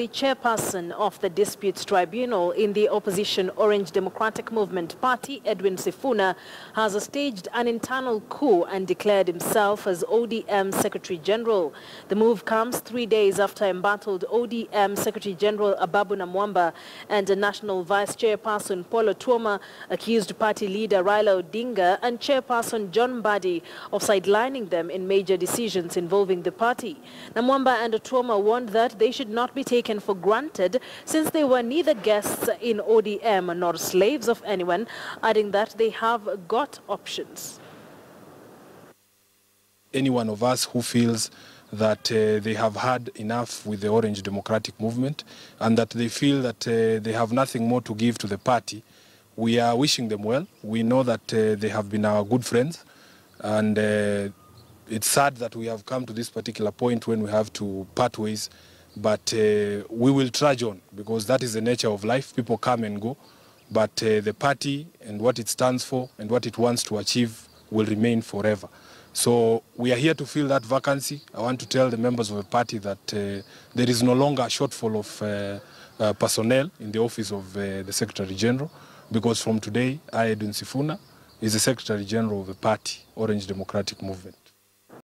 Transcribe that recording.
the chairperson of the Disputes Tribunal in the opposition Orange Democratic Movement Party, Edwin Sifuna, has staged an internal coup and declared himself as ODM Secretary General. The move comes three days after embattled ODM Secretary General Ababu Namwamba and National Vice Chairperson Paul Otuoma accused party leader Raila Odinga and Chairperson John Mbadi of sidelining them in major decisions involving the party. Namwamba and Otuoma warned that they should not be taken for granted since they were neither guests in ODM nor slaves of anyone, adding that they have got options. Any one of us who feels that uh, they have had enough with the Orange Democratic Movement and that they feel that uh, they have nothing more to give to the party, we are wishing them well. We know that uh, they have been our good friends and uh, it's sad that we have come to this particular point when we have to part ways but uh, we will trudge on because that is the nature of life. People come and go, but uh, the party and what it stands for and what it wants to achieve will remain forever. So we are here to fill that vacancy. I want to tell the members of the party that uh, there is no longer a shortfall of uh, uh, personnel in the office of uh, the Secretary General because from today, Edwin Sifuna, is the Secretary General of the party, Orange Democratic Movement.